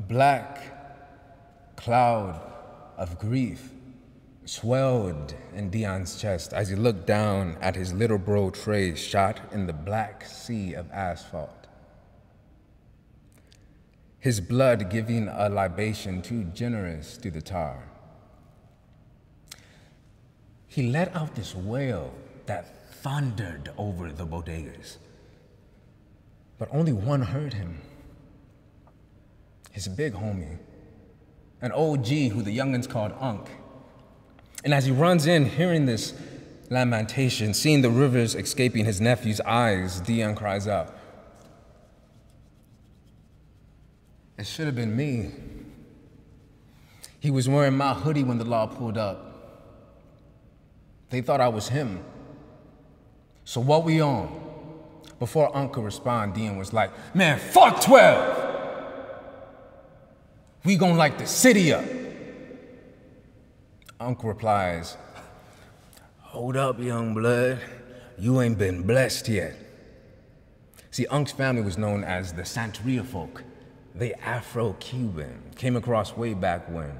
A black cloud of grief swelled in Deon's chest as he looked down at his little bro Trey shot in the black sea of asphalt. His blood giving a libation too generous to the tar. He let out this wail that thundered over the bodegas. But only one heard him his big homie, an OG who the youngins called Unc. And as he runs in, hearing this lamentation, seeing the rivers escaping his nephew's eyes, Deon cries out, It should have been me. He was wearing my hoodie when the law pulled up. They thought I was him. So what we on? Before Unc could respond, Deon was like, Man, fuck 12! We gonna light the city up. Unc replies, Hold up, young blood. You ain't been blessed yet. See, Unc's family was known as the Santeria folk. They Afro-Cuban, came across way back when.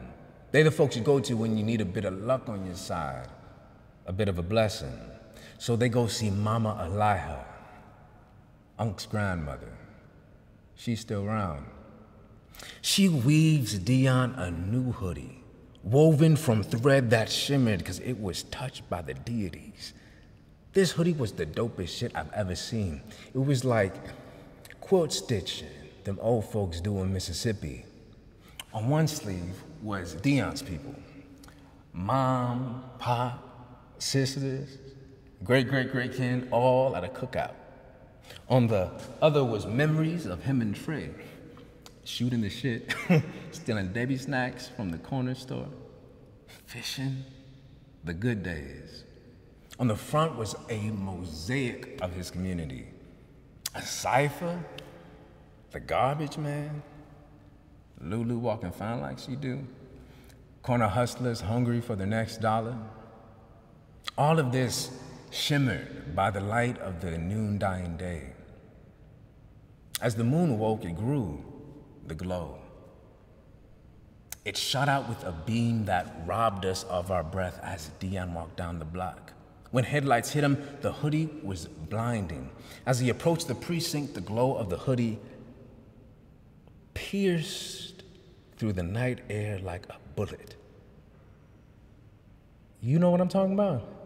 They the folks you go to when you need a bit of luck on your side, a bit of a blessing. So they go see Mama Eliha, Unc's grandmother. She's still around. She weaves Deon a new hoodie, woven from thread that shimmered because it was touched by the deities. This hoodie was the dopest shit I've ever seen. It was like quilt stitching them old folks do in Mississippi. On one sleeve was Deon's people mom, pop, sisters, great great great kin, all at a cookout. On the other was memories of him and Trey shooting the shit, stealing Debbie snacks from the corner store, fishing, the good days. On the front was a mosaic of his community. A cipher, the garbage man, Lulu walking fine like she do, corner hustlers hungry for the next dollar. All of this shimmered by the light of the noon dying day. As the moon woke, it grew, the glow. It shot out with a beam that robbed us of our breath as Deon walked down the block. When headlights hit him, the hoodie was blinding. As he approached the precinct, the glow of the hoodie pierced through the night air like a bullet. You know what I'm talking about?